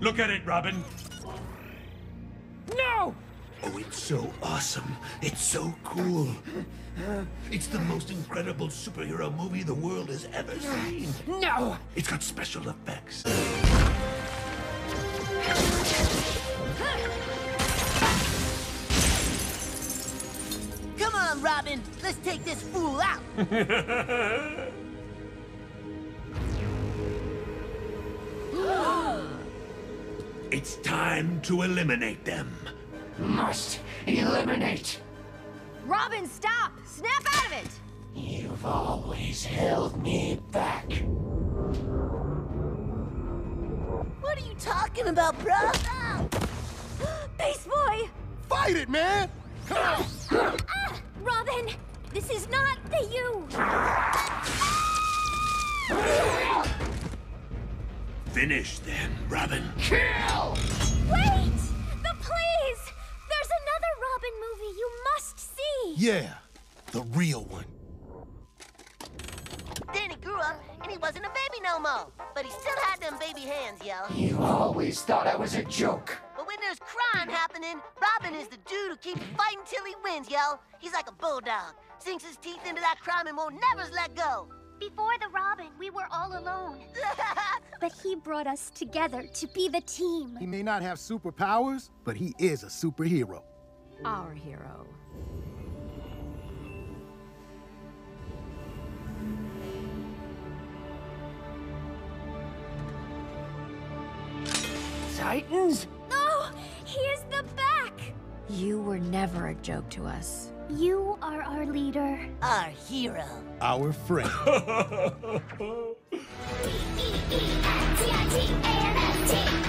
Look at it, Robin. No! Oh, it's so awesome. It's so cool. It's the most incredible superhero movie the world has ever seen. No! It's got special effects. Come on, Robin. Let's take this fool out. It's time to eliminate them. Must eliminate. Robin, stop! Snap out of it! You've always held me back. What are you talking about, bro? Beast Boy! Fight it, man! Ah, Robin, this is not the you. Finish them, Robin. Kill! Yeah, the real one. Danny grew up and he wasn't a baby no more. But he still had them baby hands, yo. You always thought I was a joke. But when there's crime happening, Robin is the dude who keeps fighting till he wins, yo. He's like a bulldog. Sinks his teeth into that crime and won't never let go. Before the Robin, we were all alone. But he brought us together to be the team. He may not have superpowers, but he is a superhero. Our hero. Titans? Oh, no! Here's the back! You were never a joke to us. You are our leader. Our hero. Our friend.